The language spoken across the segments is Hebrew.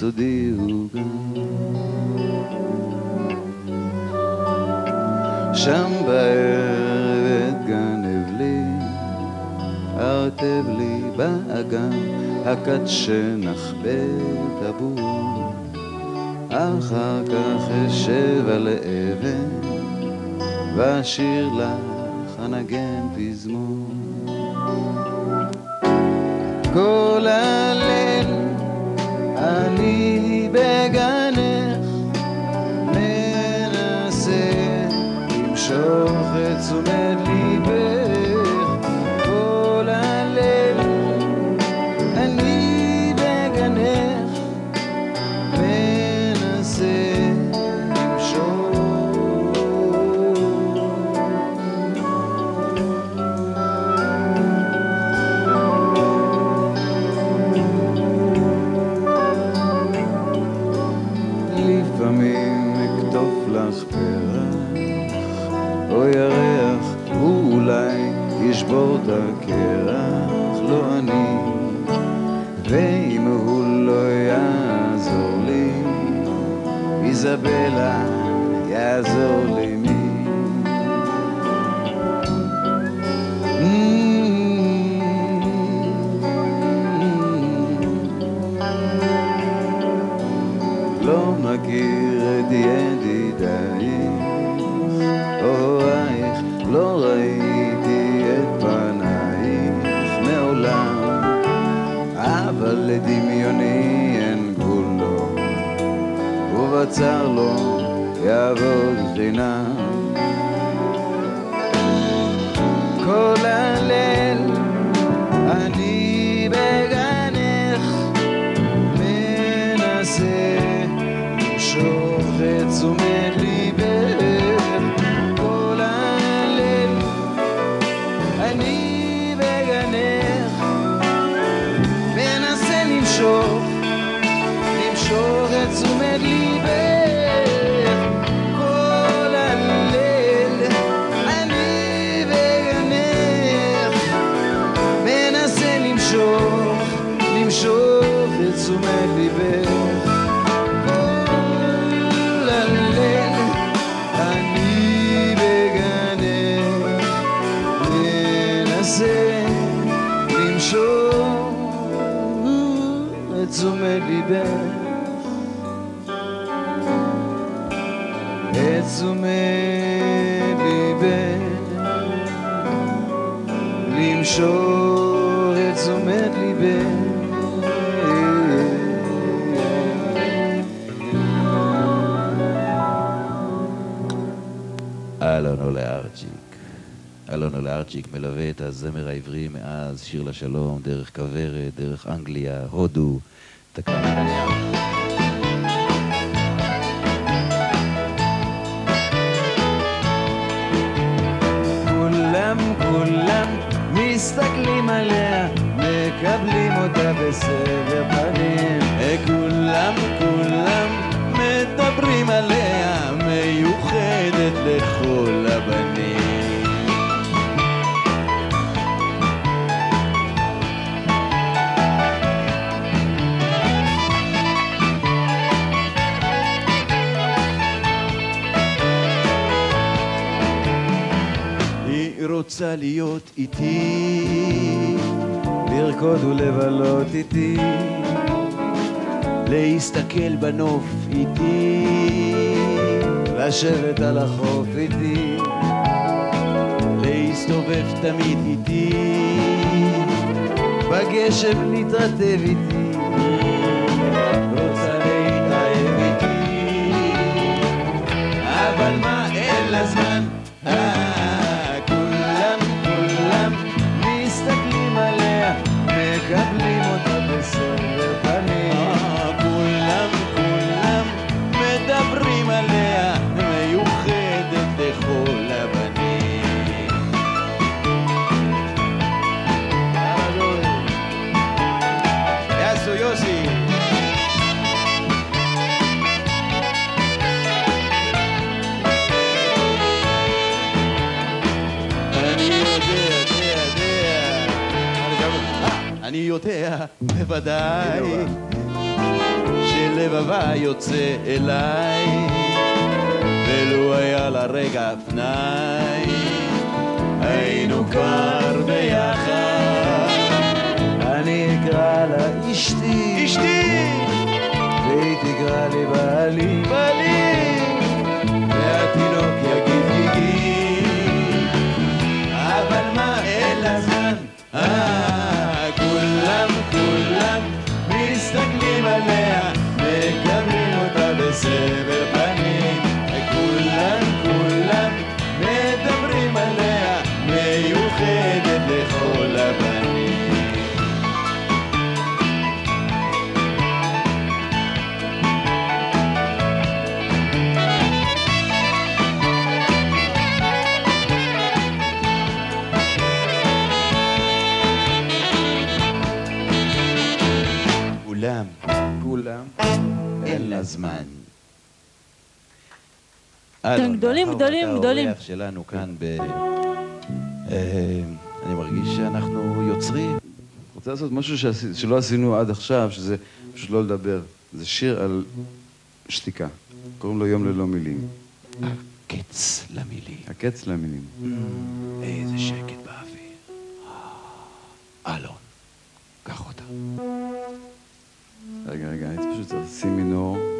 סודי הוא גם. שם בערב את גן אבלי, הרטב לי באגם, הקדשנך בית הבור. אחר כך אשב על אבן, ואשיר לך הנגן פזמון. כל הלב אני בגנך מנסה למשוך את תשומת ליבך. איזבלה יעזור לי salon, et à vos אולארצ'יק מלווה את הזמר העברי מאז שיר לשלום, דרך כוורת, דרך אנגליה, הודו, תקנה. מסתכלים עליה, מקבלים אותה בסבר פנים. כולם כולם מדברים עליה, מיוחדת לכל הבנים. רוצה להיות איתי, לרקוד ולבלות איתי, להסתכל בנוף איתי, לשבת על החוף איתי, להסתובב תמיד איתי, בגשם להתרטב איתי, רוצה להתאהב אבל מה אין לה זמן? בוודאי, שלבבה יוצא אליי, ולו היה לרגע פנאי, היינו כבר ביחד. אני אקרא לה אשתי, אשתי, והיא תקרא לי בעלי. בעלי, והתינוק אתם גדולים, מאחר גדולים, ואתה גדולים. האורח שלנו כאן ב... אה, אני מרגיש שאנחנו יוצרים. רוצה לעשות משהו שלא עשינו עד עכשיו, שזה פשוט לא לדבר. זה שיר על שתיקה. קוראים לו יום ללא מילים. הקץ למילים. הקץ למילים. איזה שקט באוויר. אלון, קח אותה. רגע, רגע, אני פשוט צריך לשים מינור.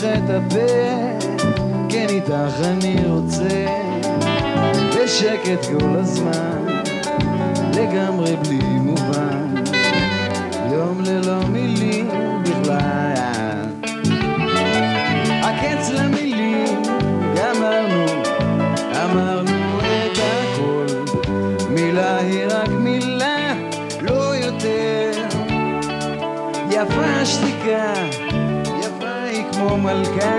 לפתוח את הפה כן איתך אני רוצה. בשקט כל הזמן לגמרי בלי מובן. יום ללא מילים מלכה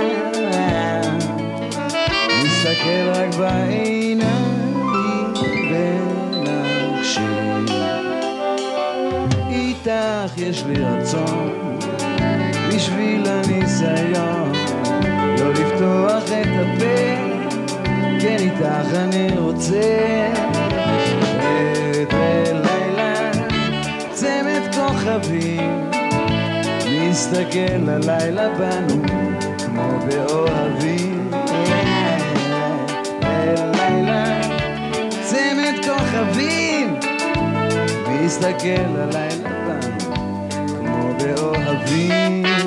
נסתכל רק בעיניים ונקשיב. איתך יש לי רצון בשביל הניסיון. לא לפתוח את הפה כן איתך אני רוצה. את לילה צמד כוכבים. נסתכל הלילה בנו כמו כוכבים. מסתכל הלילה בנו כמו באוהבים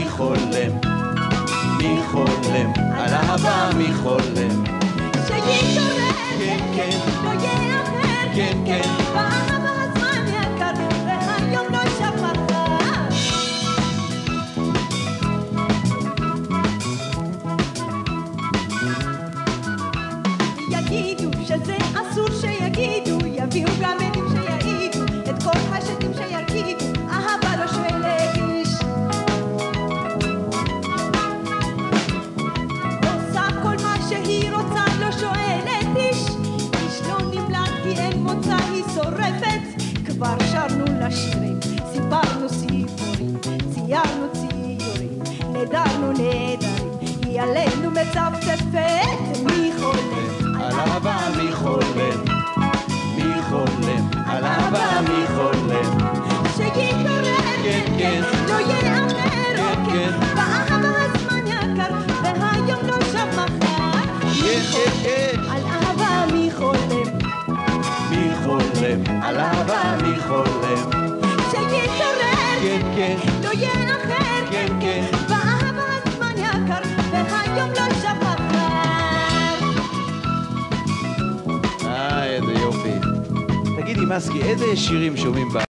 מי חולם? מי חולם על אהבה, מי חולם? שיתעורר, כן, כן. נדרנו נדרים, היא עלינו מצפצפת. מי חולם על אהבה, מי חולם? מי חולם על אהבה, מי חולם? שיתעורר, כן, כן. לא יאחר, כן, כן. מסקי, איזה שירים שומעים ב...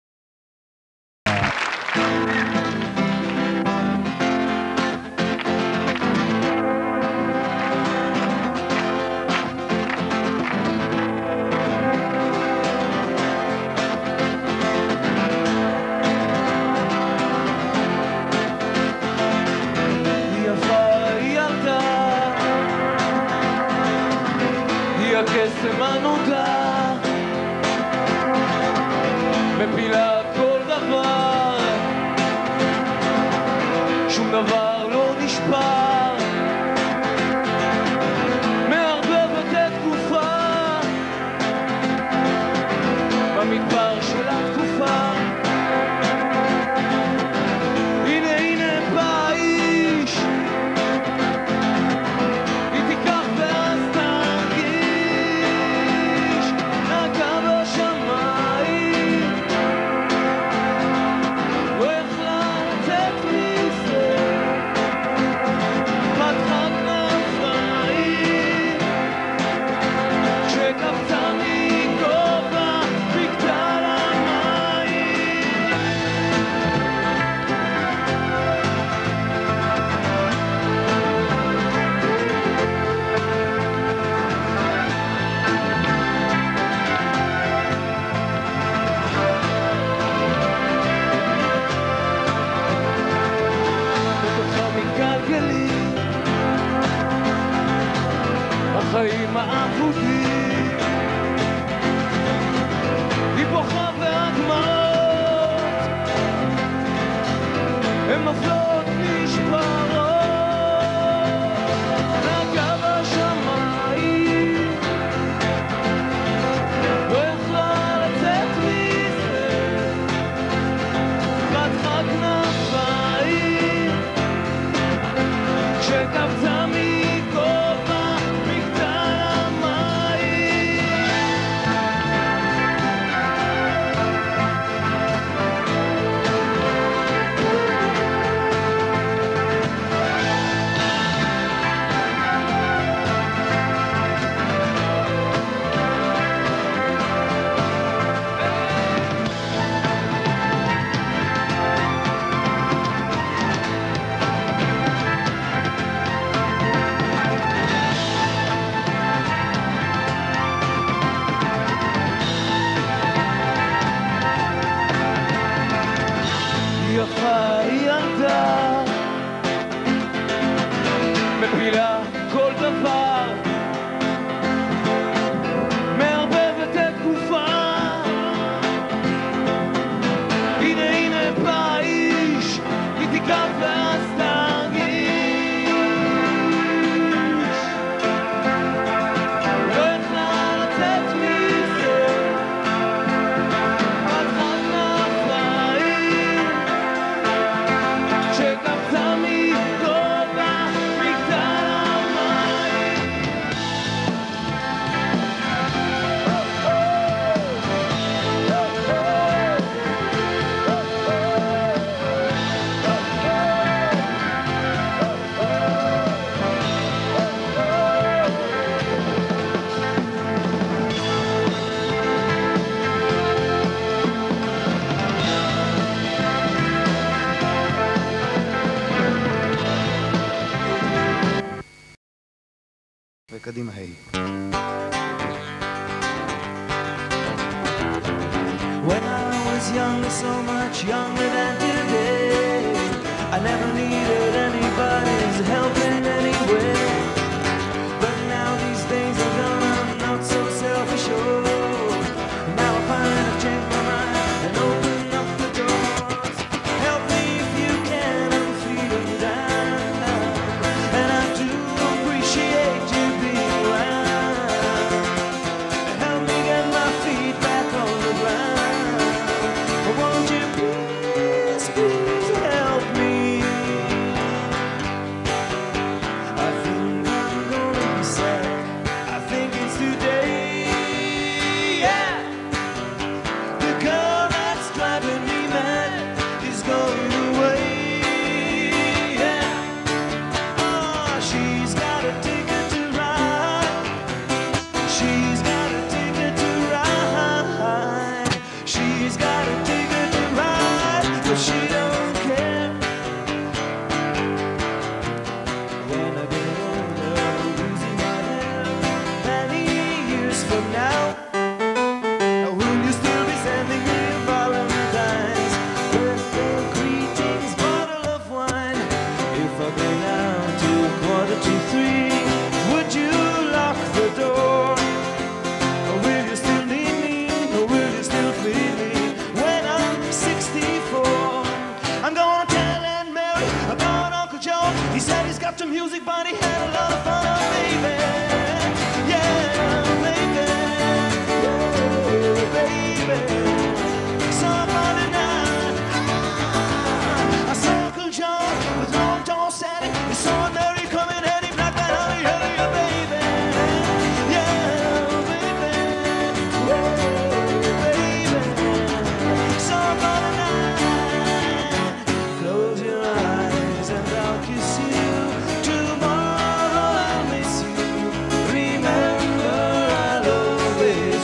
on the floor. was younger, so much younger than today. I never needed anybody's help.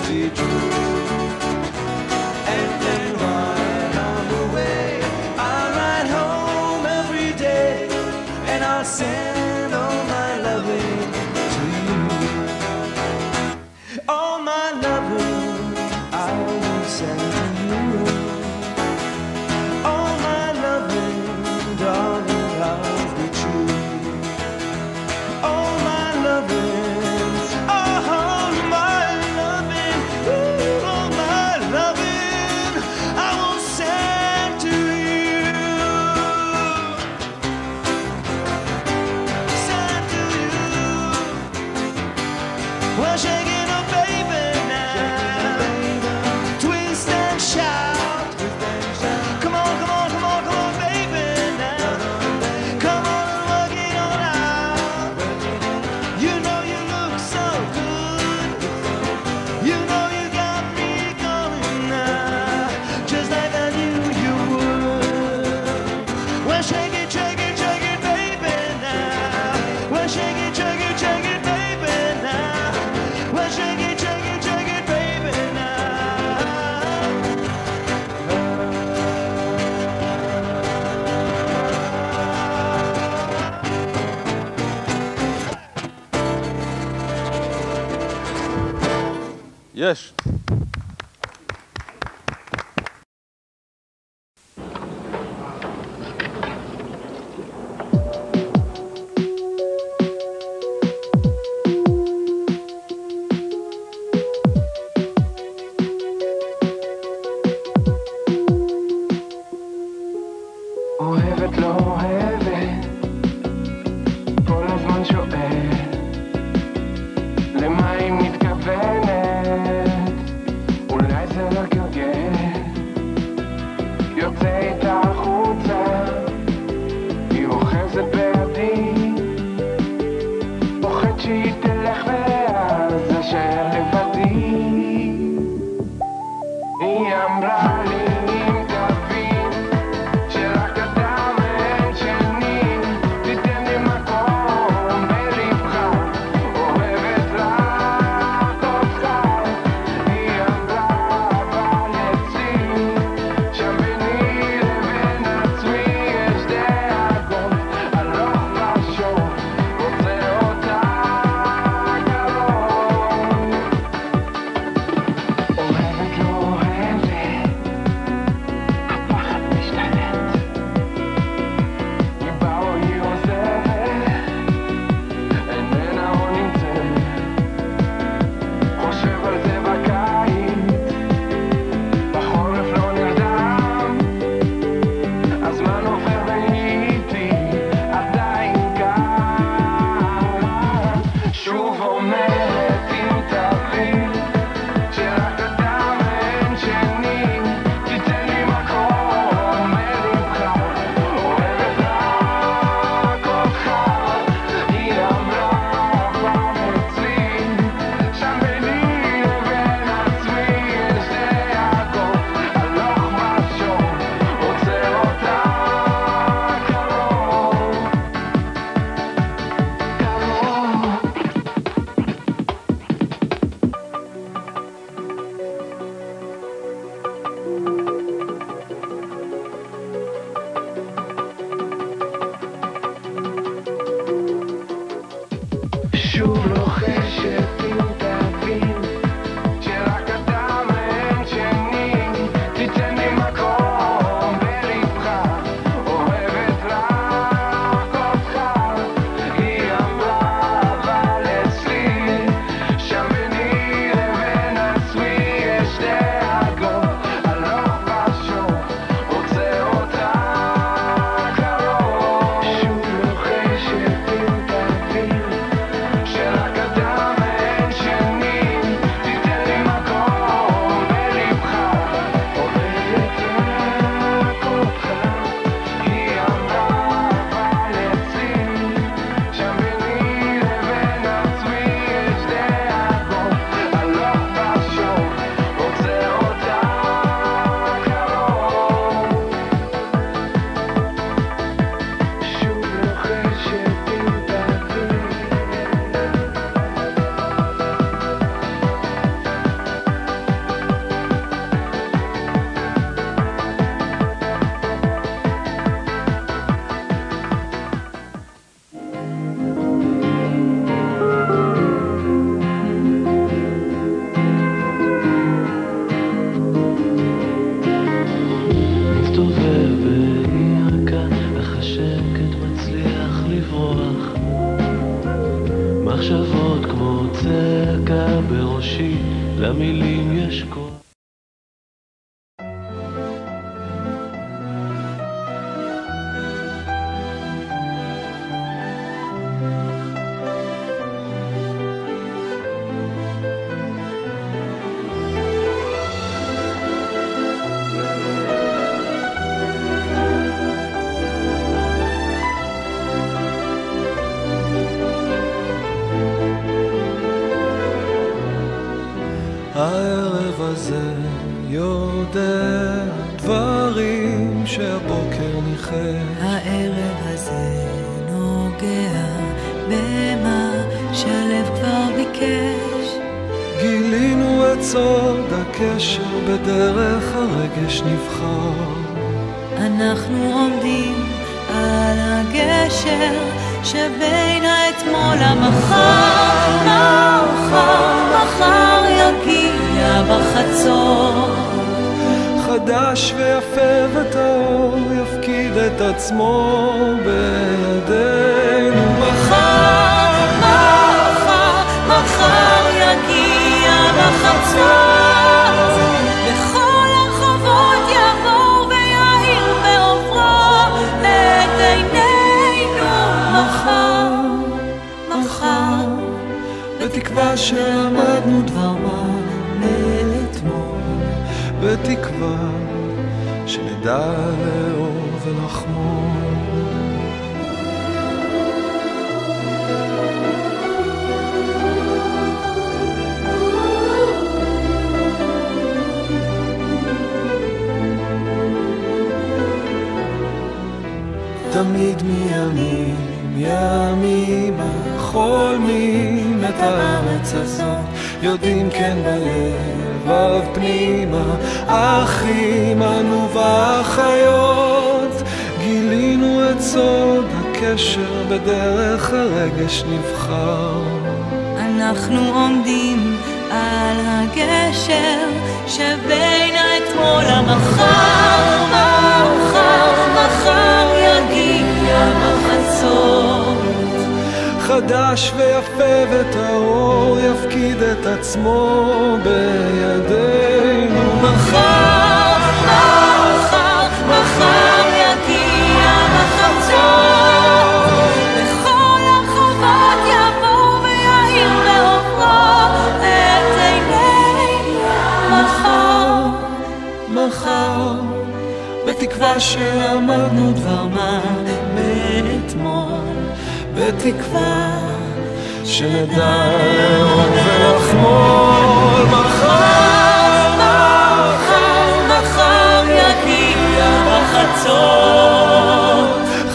vídeo. יש. בתקווה שלמדנו דבר מה מאתמול, בתקווה שנדע לאהוב ולחמול. תמיד מימים ימימה חולמים את הארץ הזאת. יודעים כן בלבב פנימה אחים אנו ואחיות. גילינו את סוד הקשר בדרך הרגש נבחר. אנחנו עומדים חדש ויפה וטהור יפקיד את עצמו בידינו מחר, מחר, מחר יגיע בחצות. בכל הרחובות יבוא ויאיר בעוברו את עינינו. מחר, מחר בתקווה שלמדנו דבר מה בתקווה שנדע לאהוב ולחמול מחר.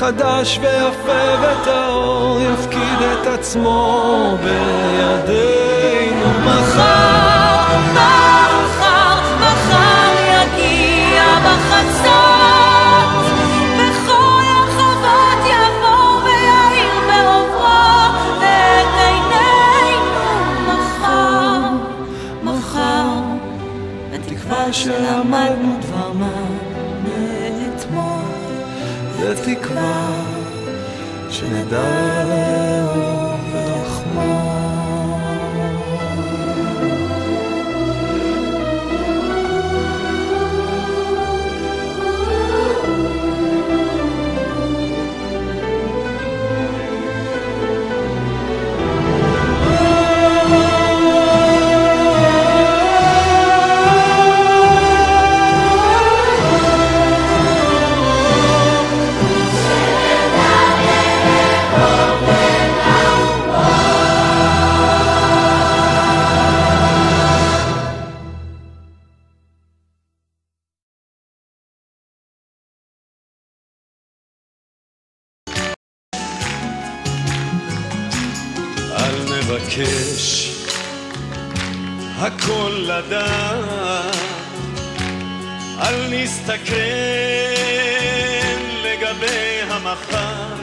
חדש ויפה וטהור יפקיד את עצמו בידינו מחר, מחר, אל נבקש הכל לדעת, אל נסתכן לגבי המחר.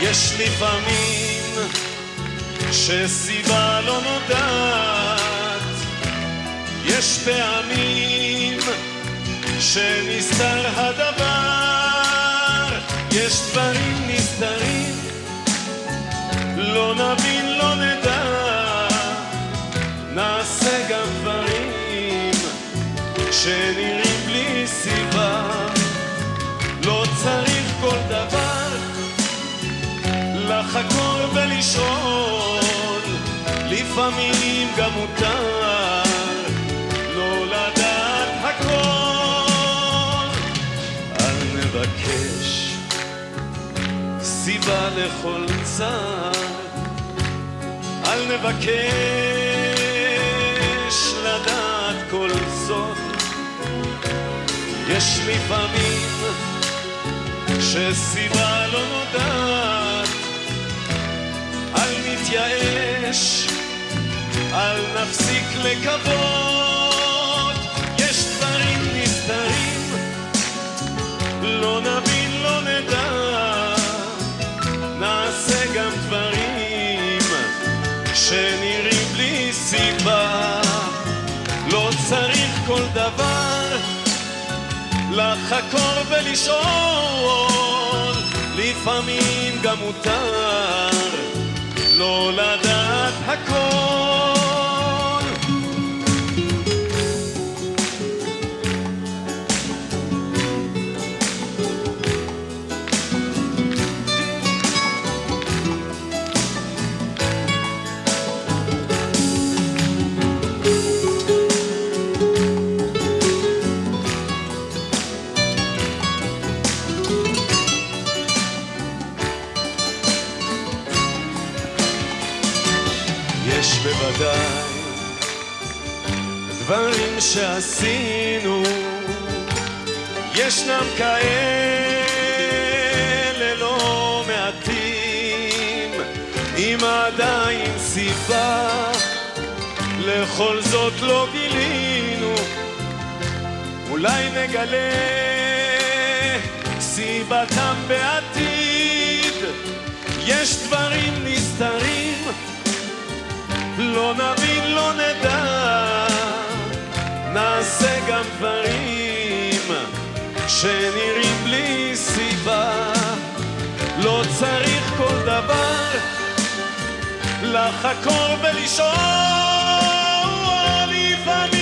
יש לפעמים שסיבה לא נודעת, יש פעמים שנסתר הדבר, יש דברים נסתרים לא נבין, לא נדע, נעשה גם דברים שנראים בלי סיבה. לא צריך כל דבר לחקור ולשאול, לפעמים גם מותר לא לדעת הכל. אל נבקש סיבה לכל צער, אל נבקש לדעת כל זאת. יש לפעמים שסיבה לא נודעת, אל נתייאש, אל נפסיק לקוות. יש דברים נסתרים, לא נבין דבר לחקור ולשאול, לפעמים גם מותר לא לדעת הכל. יש בוודאי דברים שעשינו, ישנם כאלה לא מעטים, אם עדיין סיבה, לכל זאת לא גילינו, אולי נגלה סיבתם בעתיד, יש דברים נסתרים לא נבין, לא נדע, נעשה גם דברים שנראים בלי סיבה. לא צריך כל דבר לחקור ולשאול לפעמים